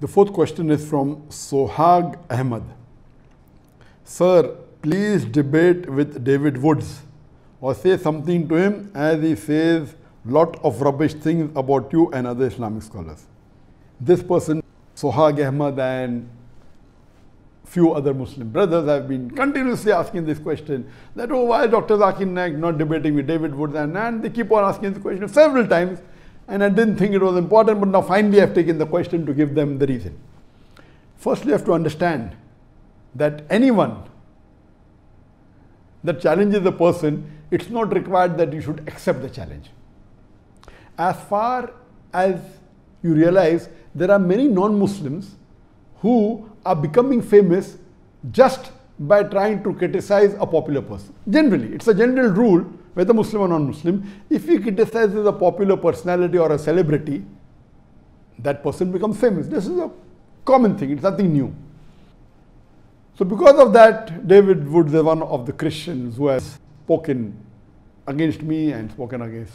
The fourth question is from Sohag Ahmad. Sir, please debate with David Woods or say something to him as he says lot of rubbish things about you and other Islamic scholars. This person, Sohag Ahmad and few other Muslim brothers have been continuously asking this question that, oh, why Dr. Zakir Naik not debating with David Woods? And, and they keep on asking this question several times. And I didn't think it was important, but now finally I've taken the question to give them the reason. Firstly, you have to understand that anyone that challenges a person, it's not required that you should accept the challenge. As far as you realize, there are many non Muslims who are becoming famous just by trying to criticize a popular person. Generally, it's a general rule, whether Muslim or non-Muslim, if he criticizes a popular personality or a celebrity, that person becomes famous. This is a common thing, it's nothing new. So because of that, David Woods is one of the Christians who has spoken against me and spoken against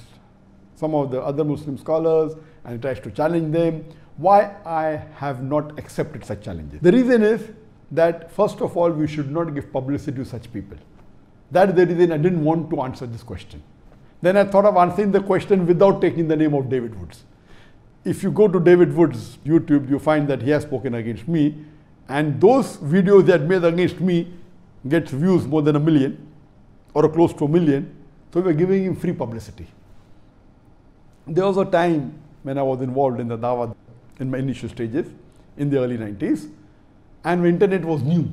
some of the other Muslim scholars and tries to challenge them why I have not accepted such challenges. The reason is that first of all, we should not give publicity to such people. That is the reason I didn't want to answer this question. Then I thought of answering the question without taking the name of David Woods. If you go to David Woods' YouTube, you find that he has spoken against me, and those videos had made against me gets views more than a million or close to a million. So we're giving him free publicity. There was a time when I was involved in the Dawah in my initial stages in the early 90s. And the internet was new.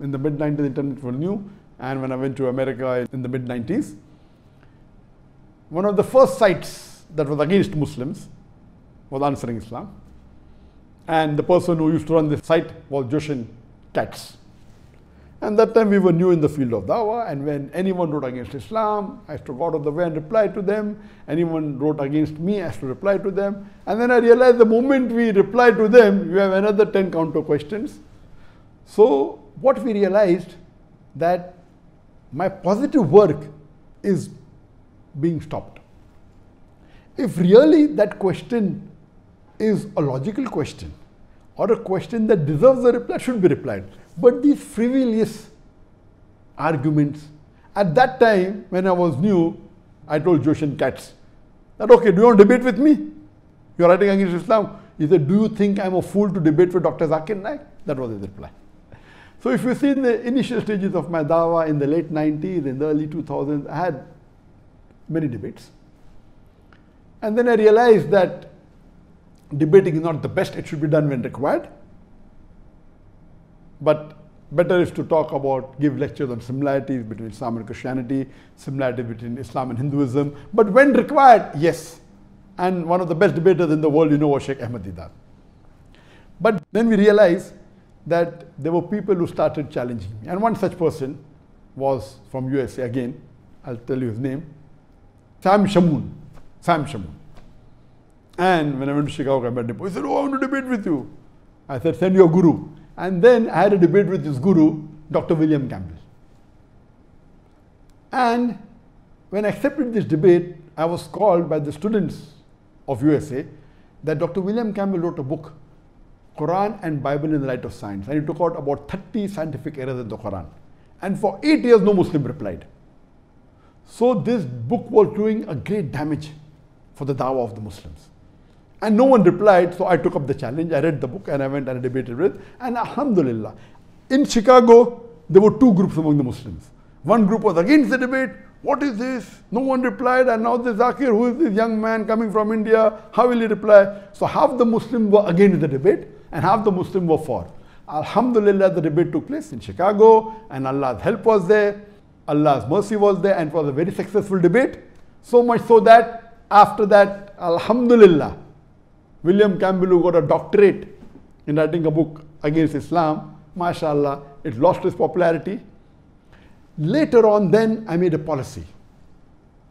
In the mid 90s, internet was new. And when I went to America in the mid 90s, one of the first sites that was against Muslims was Answering Islam. And the person who used to run this site was Jochen Katz. And that time we were new in the field of dawah, and when anyone wrote against Islam, I used to go out of the way and reply to them. Anyone wrote against me, I used to reply to them. And then I realized the moment we reply to them, you have another 10 counter questions. So what we realized that my positive work is being stopped. If really that question is a logical question or a question that deserves a reply, should be replied. But these frivolous arguments, at that time when I was new, I told Jochen Katz that, okay, do you want to debate with me? You're writing against Islam. He said, do you think I'm a fool to debate with Dr. Zakir Naik? That was his reply. So if you see in the initial stages of my dawah in the late 90s, in the early 2000s, I had many debates. And then I realized that debating is not the best, it should be done when required. But better is to talk about, give lectures on similarities between Islam and Christianity, similarities between Islam and Hinduism. But when required, yes. And one of the best debaters in the world, you know, was Sheikh Ahmad Deedat. But then we realized that there were people who started challenging me. And one such person was from USA again. I'll tell you his name. Sam Shamoun. Sam Shamoun. And when I went to Chicago, I met him. He said, Oh, I want to debate with you. I said, Send your guru. And then I had a debate with his guru, Dr. William Campbell. And when I accepted this debate, I was called by the students of USA that Dr. William Campbell wrote a book, Quran and Bible in the Light of Science. And he took out about 30 scientific errors in the Quran. And for eight years, no Muslim replied. So this book was doing a great damage for the dawah of the Muslims. And no one replied, so I took up the challenge. I read the book and I went and I debated with. And Alhamdulillah, in Chicago, there were two groups among the Muslims. One group was against the debate. What is this? No one replied. And now this Zakir, who is this young man coming from India, how will he reply? So half the Muslims were against the debate and half the Muslims were for. Alhamdulillah, the debate took place in Chicago and Allah's help was there. Allah's mercy was there and it was a very successful debate. So much so that after that, Alhamdulillah, William Campbell, who got a doctorate in writing a book against Islam, mashallah, it lost its popularity. Later on, then I made a policy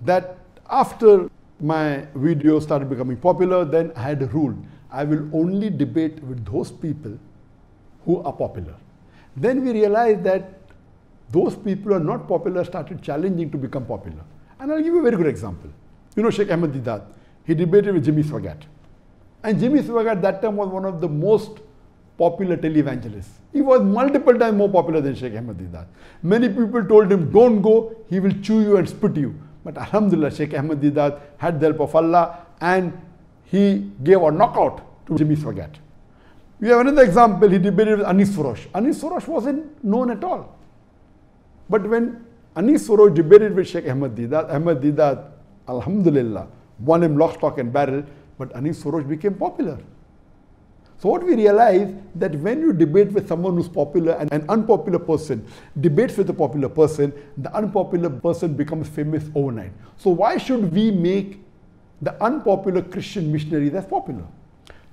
that after my video started becoming popular, then I had a rule. I will only debate with those people who are popular. Then we realized that those people who are not popular started challenging to become popular. And I'll give you a very good example. You know Sheikh Ahmad Deedat. He debated with Jimmy Swaggart. And Jimmy Swaggart that time was one of the most popular televangelists. He was multiple times more popular than Sheikh Ahmed Deedat. Many people told him, don't go, he will chew you and spit you. But Alhamdulillah, Sheikh Ahmed Deedat had the help of Allah and he gave a knockout to Jimmy Swaggart. We have another example, he debated with Anis Shorrosh. Anis Shorrosh wasn't known at all. But when Anis Shorrosh debated with Sheikh Ahmed Deedat, Ahmed Deedat, Alhamdulillah, won him lock, stock and barrel, but Anis Furosh became popular. So what we realize that when you debate with someone who's popular and an unpopular person debates with a popular person, the unpopular person becomes famous overnight. So why should we make the unpopular Christian missionary that's popular?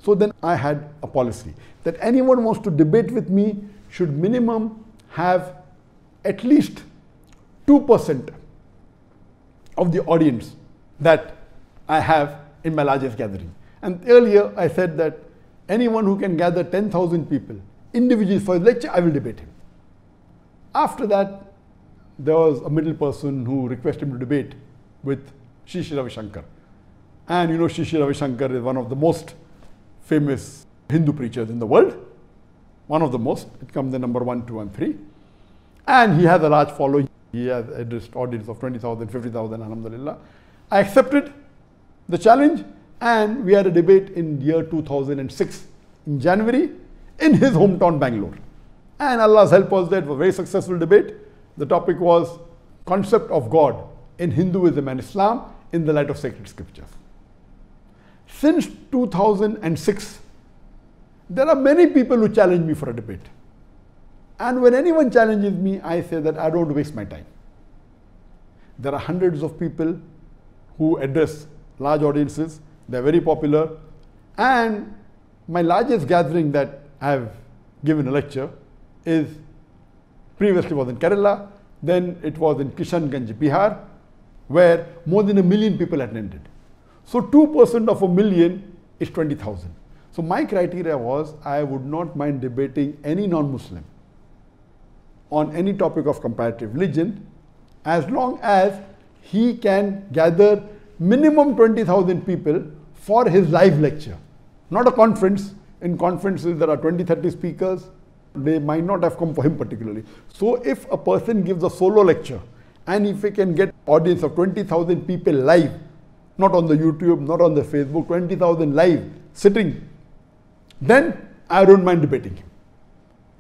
So then I had a policy that anyone wants to debate with me should minimum have at least 2% of the audience that I have in my largest gathering. And earlier I said that anyone who can gather 10,000 people individually for a lecture, I will debate him. After that, there was a middle person who requested him to debate with Sri Ravi Shankar. And you know, Sri Ravi Shankar is one of the most famous Hindu preachers in the world. One of the most. It comes in number one, two, and three. And he has a large following. He has addressed audience of 20,000, 50,000, alhamdulillah. I accepted the challenge and we had a debate in year 2006 in January in his hometown Bangalore. And Allah's help was that it was a very successful debate. The topic was concept of God in Hinduism and Islam in the light of sacred scriptures. Since 2006, there are many people who challenge me for a debate. And when anyone challenges me, I say that I don't waste my time. There are hundreds of people who address large audiences they're very popular. And my largest gathering that I have given a lecture is previously was in Kerala, then it was in Kishanganj, Bihar, where more than a million people attended. So 2% of a million is 20,000. So my criteria was I would not mind debating any non-Muslim on any topic of comparative religion as long as he can gather minimum 20,000 people for his live lecture, not a conference. In conferences, there are 20, 30 speakers. They might not have come for him particularly. So if a person gives a solo lecture and if he can get audience of 20,000 people live, not on the YouTube, not on the Facebook, 20,000 live sitting, then I don't mind debating.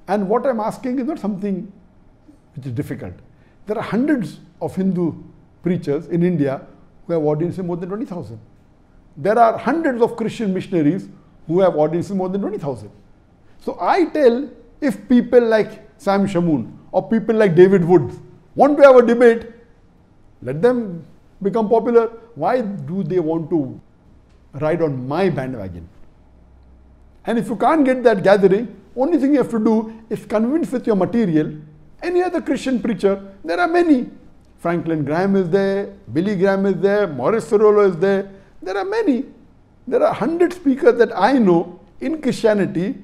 And what I'm asking is not something which is difficult. There are hundreds of Hindu preachers in India who have audiences more than 20,000. There are hundreds of Christian missionaries who have audiences more than 20,000. So I tell if people like Sam Shamoun or people like David Woods want to have a debate, let them become popular. Why do they want to ride on my bandwagon? And if you can't get that gathering, only thing you have to do is convince with your material any other Christian preacher. There are many Franklin Graham is there, Billy Graham is there, Morris Cerullo is there. There are many. There are hundred speakers that I know in Christianity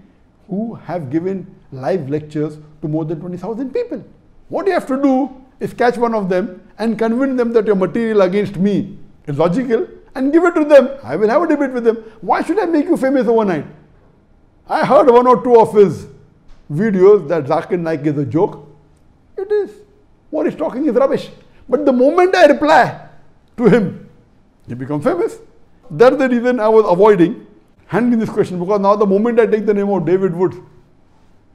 who have given live lectures to more than 20,000 people. What do you have to do is catch one of them and convince them that your material against me is logical and give it to them. I will have a debate with them. Why should I make you famous overnight? I heard one or two of his videos that Zakir Naik is a joke. It is. What he's talking is rubbish. But the moment I reply to him, he becomes famous. That's the reason I was avoiding handling this question because now the moment I take the name of David Woods,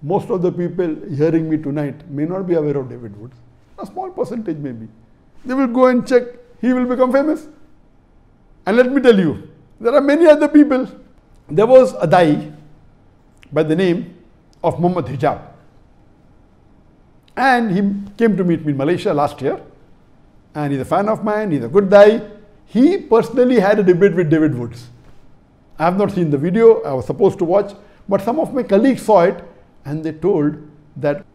most of the people hearing me tonight may not be aware of David Woods. A small percentage maybe. They will go and check, he will become famous. And let me tell you, there are many other people. There was a Dai by the name of Muhammad Hijab. And he came to meet me in Malaysia last year and he's a fan of mine, he's a good guy. He personally had a debate with David Woods. I have not seen the video, I was supposed to watch, but some of my colleagues saw it and they told that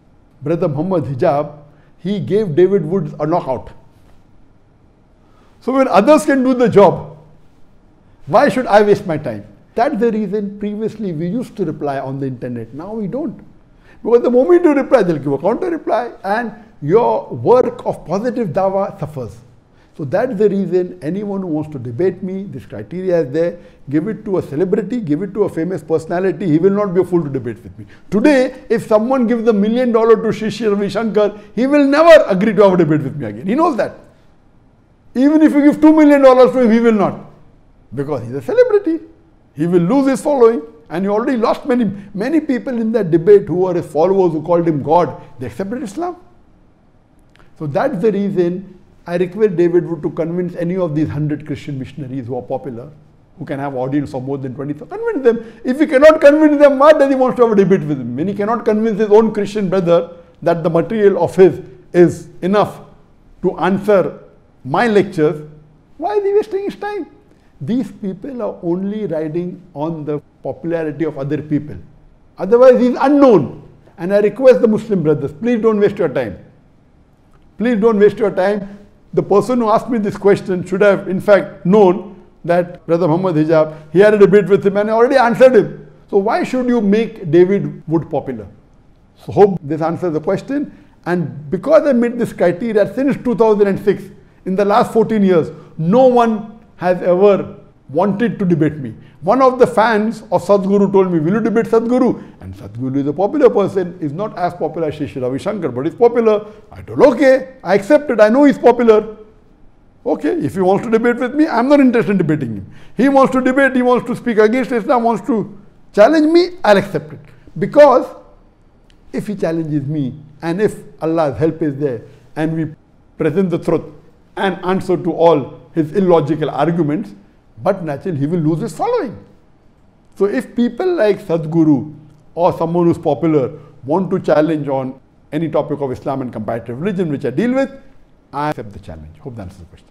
Brother Muhammad Hijab, he gave David Woods a knockout. So when others can do the job, why should I waste my time? That's the reason previously we used to reply on the internet. Now we don't. Because the moment you reply, they'll give a counter reply and your work of positive dawa suffers. So that's the reason anyone who wants to debate me, this criteria is there. Give it to a celebrity, give it to a famous personality. He will not be a fool to debate with me. Today, if someone gives a million dollar to Shishi Ravi Shankar, he will never agree to have a debate with me again. He knows that. Even if you give two million dollars to him, he will not. Because he's a celebrity. He will lose his following. And he already lost many, many people in that debate who are his followers who called him God. They accepted Islam. So that's the reason I request David Wood to convince any of these 100 Christian missionaries who are popular, who can have audience of more than 20, convince them. If he cannot convince them, why does he want to have a debate with him? When he cannot convince his own Christian brother that the material of his is enough to answer my lectures, why is he wasting his time? These people are only riding on the popularity of other people. Otherwise, he is unknown. And I request the Muslim brothers, please don't waste your time. Please don't waste your time. The person who asked me this question should have, in fact, known that Brother Muhammad Hijab, he had a debate with him and I already answered him. So why should you make David Wood popular? So hope this answers the question. And because I met this criteria since 2006, in the last 14 years, no one has ever wanted to debate me. One of the fans of Sadhguru told me, will you debate Sadhguru? And Sadhguru is a popular person, is not as popular as Shri Ravi Shankar, but he's popular. I told, okay, I accept it, I know he's popular. Okay, if he wants to debate with me, I'm not interested in debating him. He wants to debate, he wants to speak against Islam, wants to challenge me, I'll accept it. Because if he challenges me, and if Allah's help is there, and we present the truth and answer to all his illogical arguments, but naturally he will lose his following. So if people like Sadhguru or someone who's popular want to challenge on any topic of Islam and comparative religion, which I deal with, I accept the challenge. Hope that answers the question.